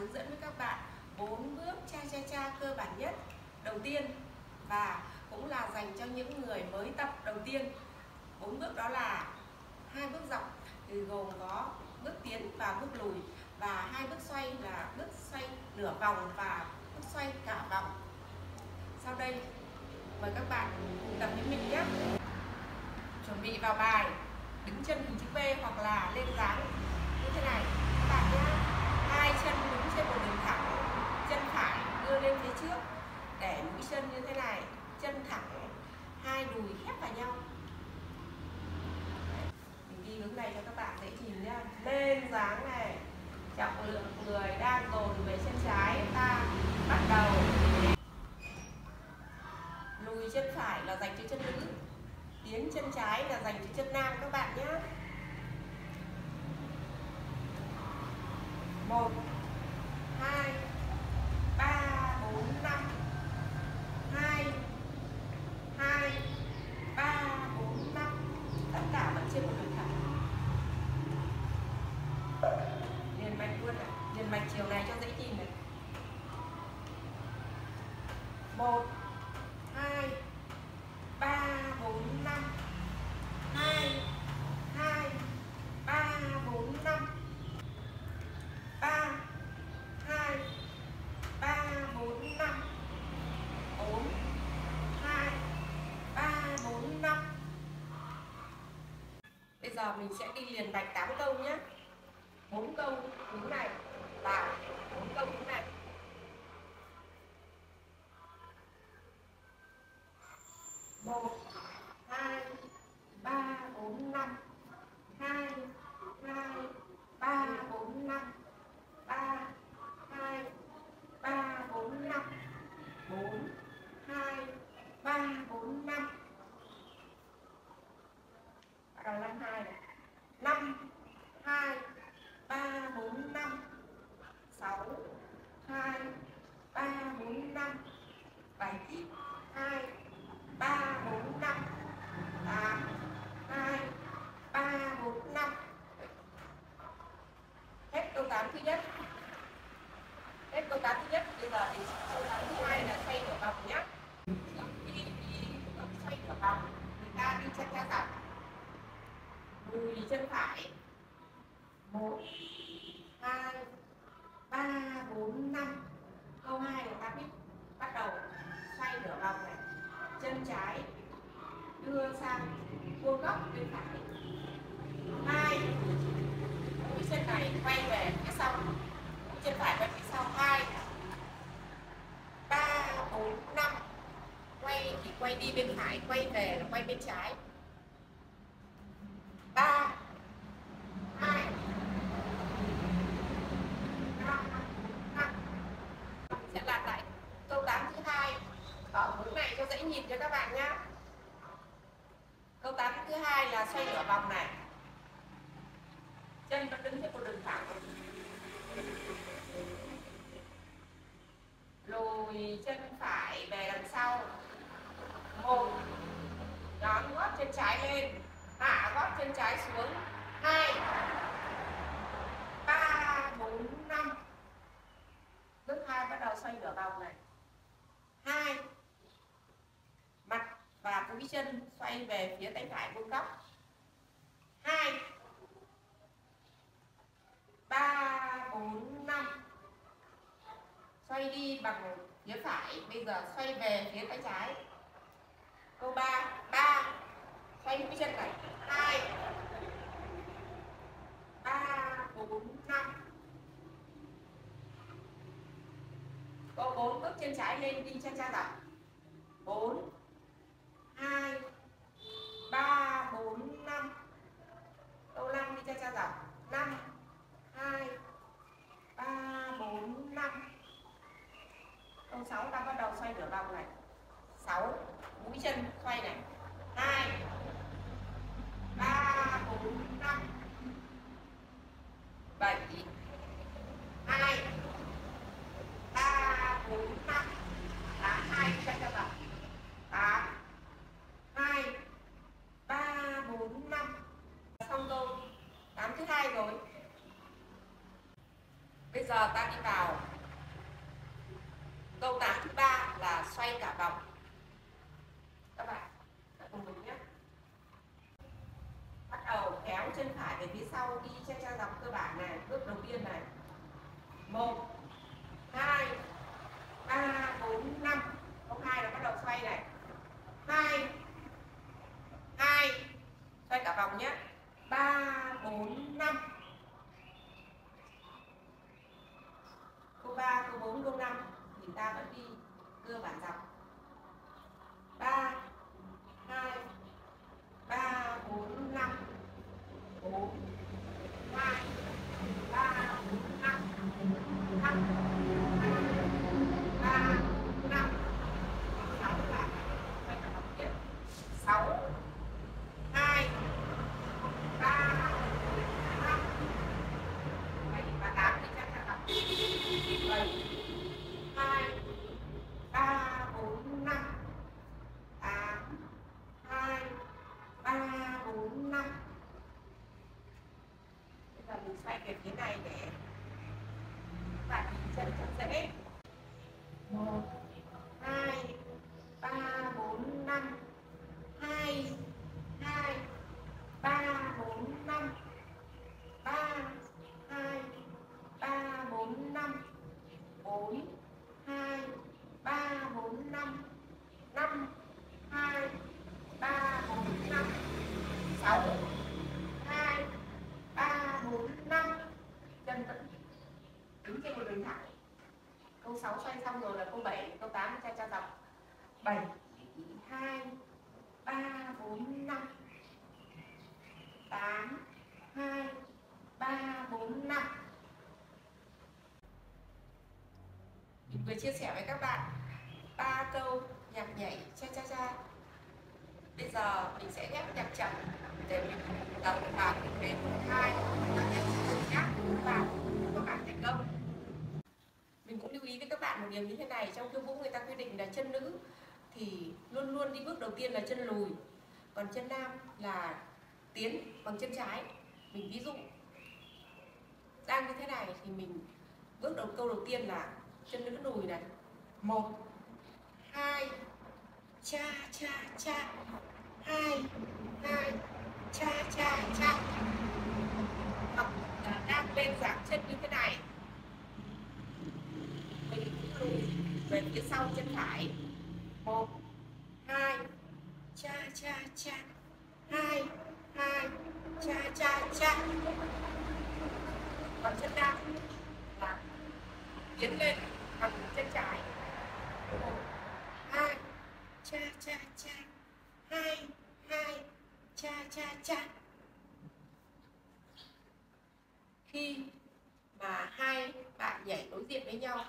hướng dẫn với các bạn bốn bước cha cha cha cơ bản nhất, đầu tiên, và cũng là dành cho những người mới tập đầu tiên. Bốn bước đó là hai bước dọc, thì gồm có bước tiến và bước lùi, và hai bước xoay là bước xoay nửa vòng và bước xoay cả vòng. Sau đây, mời các bạn cùng tập với mình nhé. Chuẩn bị vào bài đứng chân hình chữ V hoặc là lên dáng. Như thế này, các bạn nhé. Hai chân trước để mũi chân như thế này, chân thẳng, hai đùi khép vào nhau. Mình đi hướng này cho các bạn dễ nhìn nhá. Lên dáng này, trọng lượng người đang dồn về chân trái, ta bắt đầu. Lùi chân phải là dành cho chân nữ, tiến chân trái là dành cho chân nam các bạn nhé một, hai ba bốn năm hai hai ba bốn năm tất cả vẫn trên một đường thẳng liền mạch luôn này liền mạch chiều này cho dễ nhìn này. Một, hai, ba, bốn, năm. Hai hai, ba, bốn, năm. Ba, hai, ba, bốn, năm. Bốn, hai, ba, bốn, năm. Bây giờ mình sẽ đi liền bạch 8 câu nhé. Bốn câu đúng này và bốn câu hướng này một hai ba bốn năm hai hai ba bốn năm ba hai ba bốn năm bốn hai ba bốn năm bắt đầu năm hai này năm hai ba bốn năm sáu hai ba bốn năm bảy hai ba bốn năm tám hai ba bốn năm hết câu tám thứ nhất hết câu tám thứ nhất bây giờ thì câu tám thứ hai là xoay nửa vòng nhé đi đi xoay nửa vòng người ta đi chân ra dọc lùi chân phải. Một, hai, ba, bốn, năm. Câu hai là ta biết. Bắt đầu xoay nửa vòng này. Chân trái đưa sang vuông góc bên phải. Hai, mũi chân này quay về phía sau. Mũi chân phải quay phía sau. Hai, ba, bốn, năm. Quay thì quay đi bên phải, quay về là quay bên trái ba hai ba năm sẽ làm lại câu 8 thứ hai ở hướng nhịp cho nhìn cho các bạn nhé câu tám thứ hai là xoay nửa vòng này. Chân vẫn đứng trên một đường thẳng. Lùi chân phải về đằng sau. Một, Đón gót chân trái lên. Hạ gót chân trái xuống. Hai ba bốn năm bước hai bắt đầu xoay nửa vòng này hai mặt và mũi tay về phía tay phải vuông góc hai, ba, bốn, năm. Xoay đi bằng phía phải, bây giờ xoay về phía tay trái. Câu ba ba, xoay mũi chân này. Hai, ba, bốn, năm. Câu bốn bước chân trái lên đi chân cha dọc bốn 6 ta bắt đầu xoay nửa vòng này. 6 mũi chân xoay này. 2 3 4 5 7 2 3 4 5 là 2 chân cho bạn 8 2 3 4 5 xong rồi 8 thứ hai rồi. Bây giờ ta đi vào câu 8 thứ ba là xoay cả vòng. Các bạn cùng mình nhé. Bắt đầu kéo chân phải về phía sau đi che cha dọc cơ bản này, bước đầu tiên này. Một, hai, ba, bốn, năm. Câu hai là bắt đầu xoay này. Hai hai, xoay cả vòng nhé. Ba, bốn năm câu ba câu bốn câu năm thì ta vẫn đi cơ bản dọc ba hai ba bốn năm bốn hai ba bốn năm năm ba năm sáu là phải cả vòng tiếp sáu hai ba năm bảy và tám thì chắc là đọc bảy hai ba bốn năm tám hai ba bốn năm bây giờ mình xoay về phía này để các bạn nhìn chân cho dễ một hai ba bốn năm hai hai ba bốn năm ba hai ba bốn năm bốn hai ba bốn năm năm hai ba bốn năm sáu hai ba bốn năm chân vẫn đứng trên một đường thẳng câu 6 xoay xong rồi là câu 7 câu 8 cha cha dọc 7 2 3 4 5 8 2 3 4 5 Mình vừa chia sẻ với các bạn ba câu nhạc nhảy cha cha cha. Bây giờ mình sẽ ghép nhạc chậm để mình tập vào đến hai nhạc nhạc và các bạn thành công. Mình cũng lưu ý với các bạn một điều như thế này, trong khiêu vũ người ta quy định là chân nữ thì luôn luôn đi bước đầu tiên là chân lùi, còn chân nam là tiến bằng chân trái. Mình ví dụ, đang như thế này thì mình bước đầu câu đầu tiên là chân nữ lùi này. Một, hai, cha cha cha. Hai hai cha cha cha. Hoặc là đang lên dạng chân như thế này. Mình lùi về phía sau chân phải. Một, hai. Cha cha cha. Hai hai. Cha cha cha. Còn chân đang là tiến lên bằng chân trái. Một, hai. Cha cha cha. Hai hai cha cha cha. Khi mà hai bạn nhảy đối diện với nhau,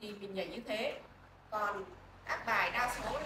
thì mình nhảy như thế. Còn các bài đa số